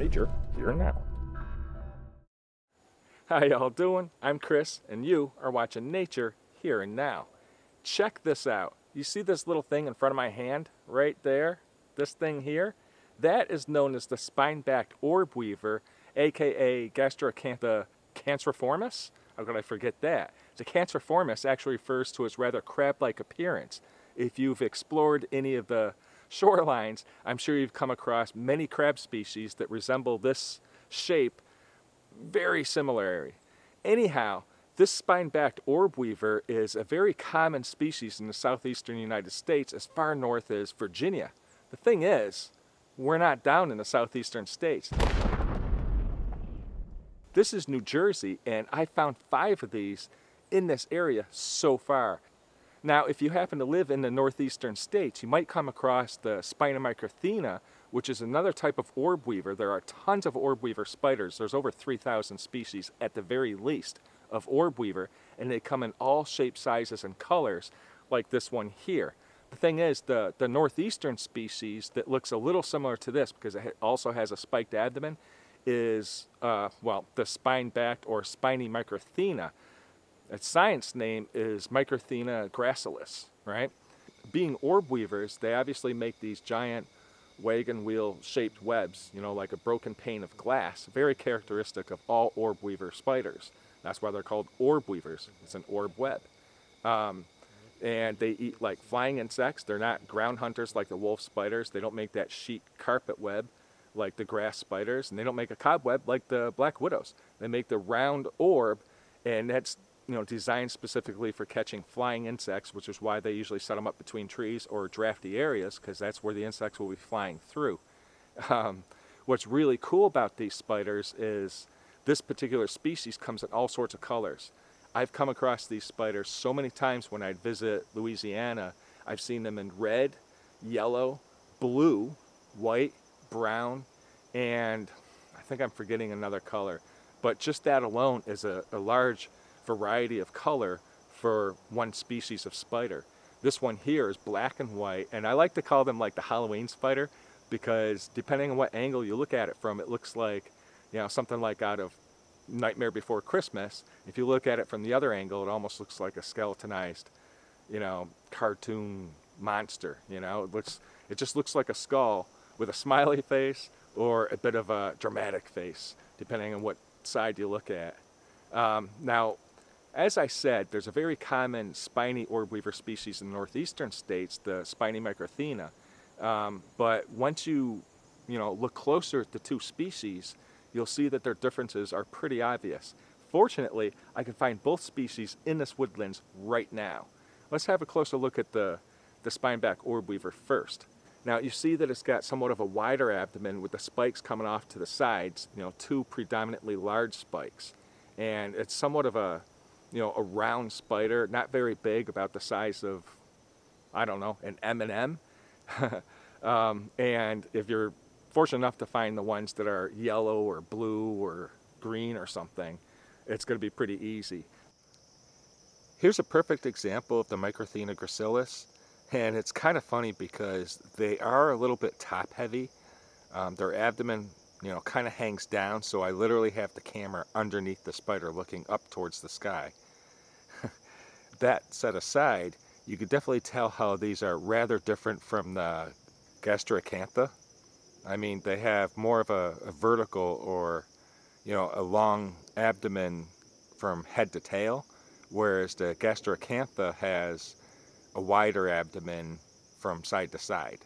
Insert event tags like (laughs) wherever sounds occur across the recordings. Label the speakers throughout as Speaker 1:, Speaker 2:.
Speaker 1: Nature here and now. How y'all doing? I'm Chris, and you are watching Nature here and now. Check this out. You see this little thing in front of my hand right there? This thing here? That is known as the spine-backed orb weaver, aka Gasteracantha cancriformis. Oh How could I forget that? The cancriformis actually refers to its rather crab-like appearance. If you've explored any of the shorelines, I'm sure you've come across many crab species that resemble this shape very similarly. Anyhow, this spine-backed orb weaver is a very common species in the southeastern United States as far north as Virginia. The thing is, we're not down in the southeastern states. This is New Jersey, and I found five of these in this area so far. Now, if you happen to live in the northeastern states, you might come across the Spinomicrothena, which is another type of orb weaver. There are tons of orb weaver spiders. There's over 3,000 species at the very least of orb weaver, and they come in all shapes, sizes, and colors, like this one here. The thing is, the, the northeastern species that looks a little similar to this, because it also has a spiked abdomen, is, uh, well, the spine-backed or spiny micrathena. Its science name is Micrathena gracilis, right? Being orb weavers, they obviously make these giant wagon wheel shaped webs, you know, like a broken pane of glass, very characteristic of all orb weaver spiders. That's why they're called orb weavers. It's an orb web. Um, and they eat like flying insects. They're not ground hunters like the wolf spiders. They don't make that sheet carpet web like the grass spiders, and they don't make a cobweb like the black widows. They make the round orb, and that's you know, designed specifically for catching flying insects, which is why they usually set them up between trees or drafty areas, because that's where the insects will be flying through. Um, what's really cool about these spiders is this particular species comes in all sorts of colors. I've come across these spiders so many times when I'd visit Louisiana. I've seen them in red, yellow, blue, white, brown, and I think I'm forgetting another color. But just that alone is a, a large variety of color for one species of spider. This one here is black and white, and I like to call them like the Halloween spider because depending on what angle you look at it from, it looks like, you know, something like out of Nightmare Before Christmas. If you look at it from the other angle, it almost looks like a skeletonized, you know, cartoon monster, you know. It looks, it just looks like a skull with a smiley face or a bit of a dramatic face, depending on what side you look at. Um, now, as I said, there's a very common spiny orb weaver species in the northeastern states, the spiny micrathena. Um, but once you, you know, look closer at the two species, you'll see that their differences are pretty obvious. Fortunately, I can find both species in this woodlands right now. Let's have a closer look at the, the spineback orb weaver first. Now you see that it's got somewhat of a wider abdomen with the spikes coming off to the sides, you know, two predominantly large spikes. And it's somewhat of a, you know, a round spider, not very big, about the size of, I don't know, an M&M. (laughs) um, and if you're fortunate enough to find the ones that are yellow or blue or green or something, it's going to be pretty easy. Here's a perfect example of the Micrathena gracilis. And it's kind of funny because they are a little bit top heavy. Um, their abdomen, you know, kind of hangs down, so I literally have the camera underneath the spider looking up towards the sky. (laughs) that set aside, you could definitely tell how these are rather different from the Gasteracantha. I mean, they have more of a, a vertical or, you know, a long abdomen from head to tail, whereas the Gasteracantha has a wider abdomen from side to side.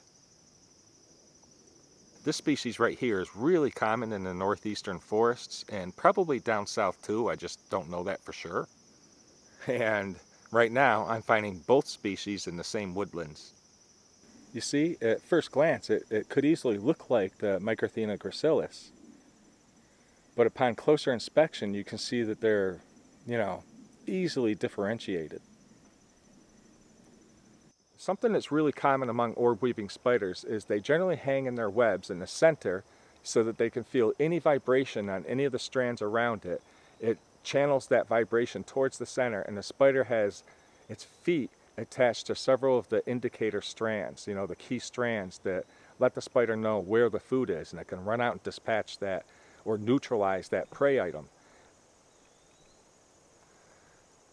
Speaker 1: This species right here is really common in the northeastern forests and probably down south too, I just don't know that for sure. And right now I'm finding both species in the same woodlands. You see, at first glance it, it could easily look like the Micrathena gracilis. But upon closer inspection you can see that they're, you know, easily differentiated. Something that's really common among orb weaving spiders is they generally hang in their webs in the center so that they can feel any vibration on any of the strands around it. It channels that vibration towards the center and the spider has its feet attached to several of the indicator strands, you know, the key strands that let the spider know where the food is and it can run out and dispatch that or neutralize that prey item.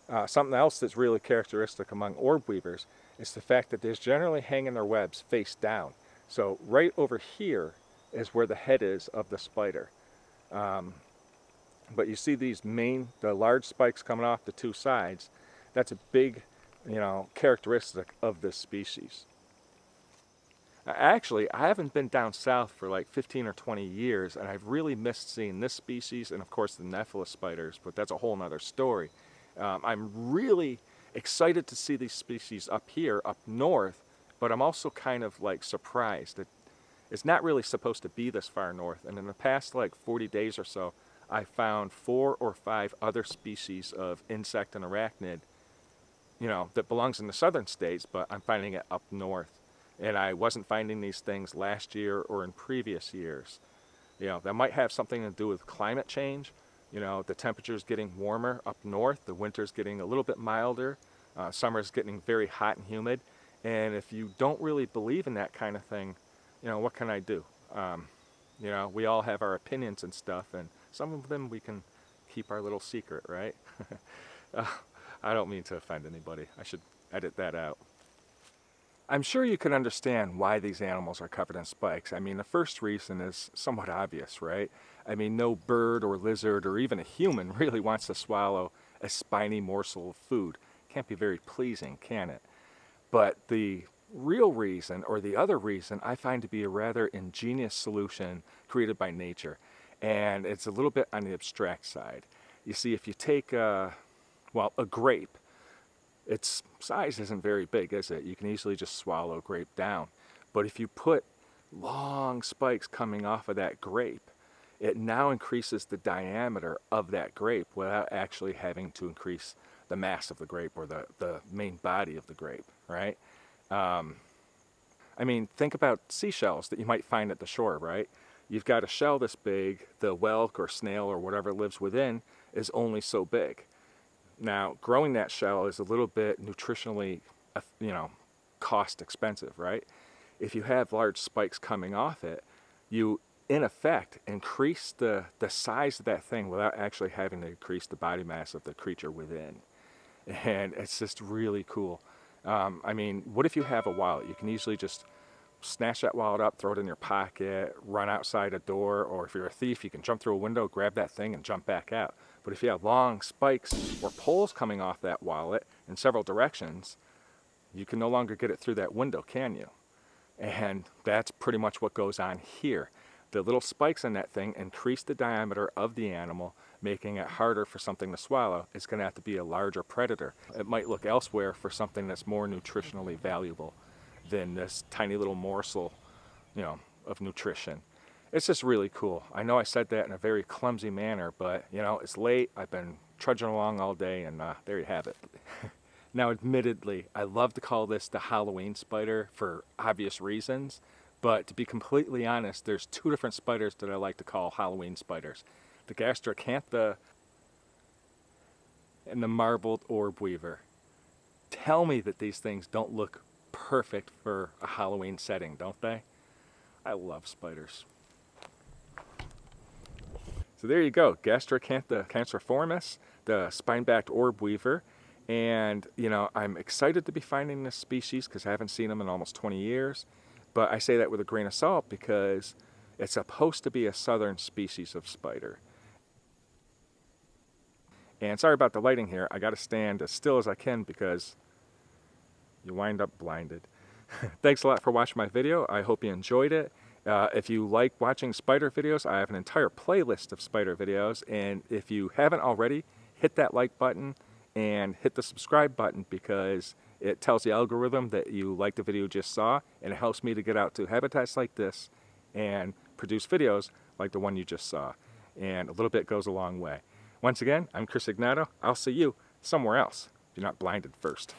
Speaker 1: Uh, something else that's really characteristic among orb weavers is the fact that they're generally hanging their webs face down. So right over here is where the head is of the spider. Um, but you see these main, the large spikes coming off the two sides, that's a big, you know, characteristic of this species. Actually, I haven't been down south for like 15 or 20 years, and I've really missed seeing this species and, of course, the Nephila spiders, but that's a whole nother story. Um, I'm really excited to see these species up here, up north, but I'm also kind of like surprised that it's not really supposed to be this far north. And in the past like 40 days or so, I found four or five other species of insect and arachnid, you know, that belongs in the southern states, but I'm finding it up north. And I wasn't finding these things last year or in previous years. You know, that might have something to do with climate change. You know, the temperature's getting warmer up north, the winter's getting a little bit milder, uh, summer's getting very hot and humid. And if you don't really believe in that kind of thing, you know, what can I do? Um, you know, we all have our opinions and stuff, and some of them we can keep our little secret, right? (laughs) uh, I don't mean to offend anybody. I should edit that out. I'm sure you can understand why these animals are covered in spikes. I mean, the first reason is somewhat obvious, right? I mean, no bird or lizard or even a human (laughs) really wants to swallow a spiny morsel of food. Can't be very pleasing, can it? But the real reason, or the other reason, I find to be a rather ingenious solution created by nature. And it's a little bit on the abstract side. You see, if you take, a, well, a grape, its size isn't very big, is it? You can easily just swallow grape down. But if you put long spikes coming off of that grape, it now increases the diameter of that grape without actually having to increase the mass of the grape or the, the main body of the grape, right? Um, I mean, think about seashells that you might find at the shore, right? You've got a shell this big, the whelk or snail or whatever lives within is only so big. Now, growing that shell is a little bit nutritionally, uh, you know, cost expensive, right? If you have large spikes coming off it, you in effect increase the, the size of that thing without actually having to increase the body mass of the creature within and it's just really cool. Um, I mean, what if you have a wallet? You can easily just snatch that wallet up, throw it in your pocket, run outside a door, or if you're a thief, you can jump through a window, grab that thing, and jump back out. But if you have long spikes or poles coming off that wallet in several directions, you can no longer get it through that window, can you? And that's pretty much what goes on here. The little spikes in that thing increase the diameter of the animal, making it harder for something to swallow. It's going to have to be a larger predator. It might look elsewhere for something that's more nutritionally valuable than this tiny little morsel, you know, of nutrition. It's just really cool. I know I said that in a very clumsy manner, but you know, it's late. I've been trudging along all day and uh, there you have it. (laughs) now, admittedly, I love to call this the Halloween spider for obvious reasons. But to be completely honest, there's two different spiders that I like to call Halloween spiders. The gasteracantha and the marbled orb weaver. Tell me that these things don't look perfect for a Halloween setting, don't they? I love spiders. So there you go, Gasteracantha cancriformis, the spine-backed orb weaver. And, you know, I'm excited to be finding this species because I haven't seen them in almost 20 years. But I say that with a grain of salt because it's supposed to be a southern species of spider. And sorry about the lighting here. I got to stand as still as I can because you wind up blinded. (laughs) Thanks a lot for watching my video. I hope you enjoyed it. Uh, if you like watching spider videos, I have an entire playlist of spider videos. And if you haven't already, hit that like button and hit the subscribe button because it tells the algorithm that you like the video you just saw, and it helps me to get out to habitats like this and produce videos like the one you just saw. And a little bit goes a long way. Once again, I'm Chris Egnoto. I'll see you somewhere else if you're not blinded first.